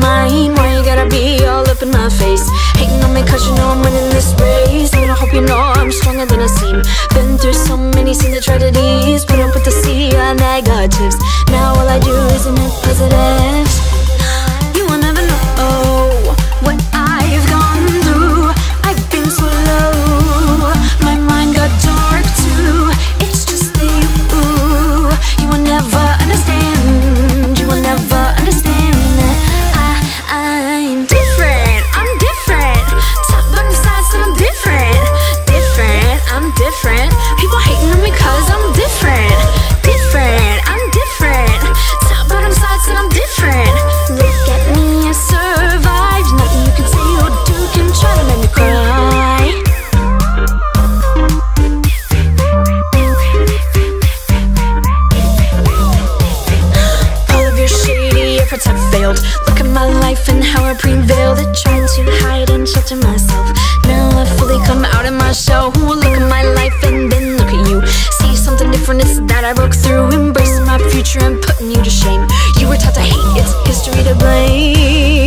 mine Why you gotta be all up in my face? Hating on me cause you know I'm winning this race. I I hope you know I'm stronger than I seem. Been through so many scenes of tragedies Put up with the sea and I got chips awfulness that I broke through. Embracing my future and putting you to shame. You were taught to hate, it's history to blame.